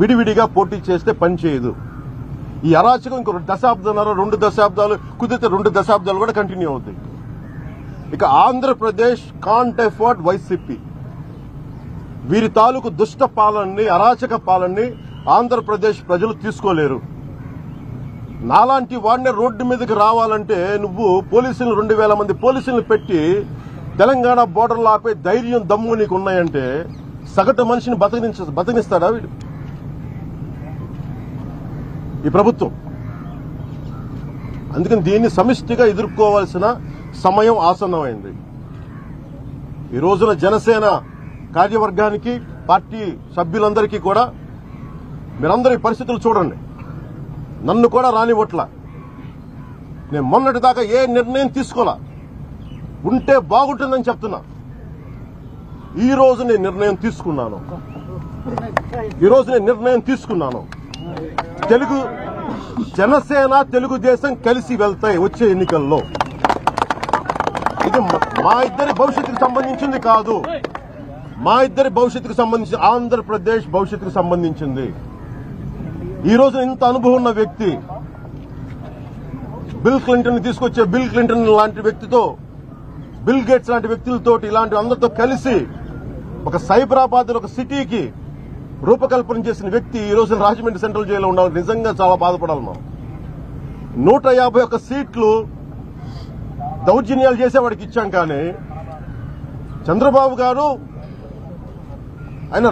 విడివిడిగా పోటీ చేస్తే పని చేయదు. ఈ అరాచకం ఇంకో దశాబ్దాలు రెండు దశాబ్దాలు కుదిరితే రెండు దశాబ్దాలు కూడా కంటిన్యూ అవుతాయి. ఇక ఆంధ్రప్రదేశ్ కాంట్ ఎఫర్డ్ వైసీపీ. వీరి తాలూకు దుష్ట పాలనని అరాచక పాలనని ఆంధ్రప్రదేశ్ ప్రజలు తీసుకోలేరు. నాలాంటి వాడిని రోడ్డు మీదకి రావాలంటే నువ్వు పోలీసులు రెండు వేల మంది పోలీసులను పెట్టి తెలంగాణ బోర్డర్లు ఆపే ధైర్యం దమ్ము నీకు ఉన్నాయంటే సగటు మనిషిని బతకనించ బతకనిస్తాడా వీడు? ఈ ప్రభుత్వం. అందుకని దీన్ని సమిష్టిగా ఎదుర్కోవాల్సిన సమయం ఆసన్నమైంది. ఈ రోజున జనసేన కార్యవర్గానికి పార్టీ సభ్యులందరికీ కూడా మీరందరూ పరిస్థితులు చూడండి. నన్ను కూడా రానివ్వట్ల. నేను మొన్నటి దాకా ఏ నిర్ణయం తీసుకోలా? ఉంటే బాగుంటుందని చెప్తున్నా. ఈ రోజు నేను నిర్ణయం తీసుకున్నాను. ఈ రోజు నేను నిర్ణయం తీసుకున్నాను. తెలుగు జనసేన తెలుగుదేశం కలిసి వెళ్తాయి వచ్చే ఎన్నికల్లో. ఇది మా ఇద్దరి భవిష్యత్తుకు సంబంధించింది కాదు. మా ఇద్దరి భవిష్యత్తుకు సంబంధించి ఆంధ్రప్రదేశ్ భవిష్యత్తుకు సంబంధించింది. ఈరోజు ఇంత అనుభవం ఉన్న వ్యక్తి బిల్ క్లింటన్ తీసుకొచ్చే బిల్ క్లింటన్ లాంటి వ్యక్తితో బిల్ గేట్స్ లాంటి వ్యక్తులతో ఇలాంటి అందరితో కలిసి ఒక సైబరాబాద్ ఒక సిటీకి రూపకల్పన చేసిన వ్యక్తి ఈ రోజు రాజమండ్రి సెంట్రల్ జైల్లో ఉండాలి. నిజంగా చాలా బాధపడాలి మనం. నూట యాభై ఒక్క సీట్లు దౌర్జన్యాలు చేసేవాడికి ఇచ్చాం కానీ చంద్రబాబు గారు ఆయన